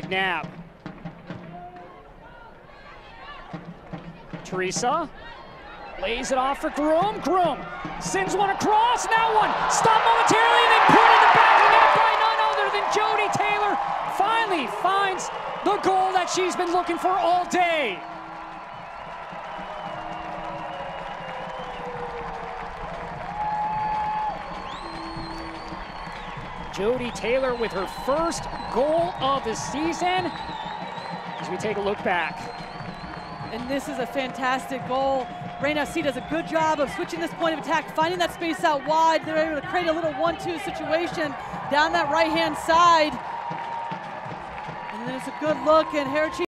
McNabb. Theresa lays it off for Groom. Groom sends one across. Now one stopped momentarily and then put in the back of net by none other than Jodie Taylor. Finally finds the goal that she's been looking for all day. Jodie Taylor with her first goal of the season. As we take a look back. And this is a fantastic goal. Reign FC does a good job of switching this point of attack, finding that space out wide. They're able to create a little one-two situation down that right-hand side. And then it's a good look, and Harachi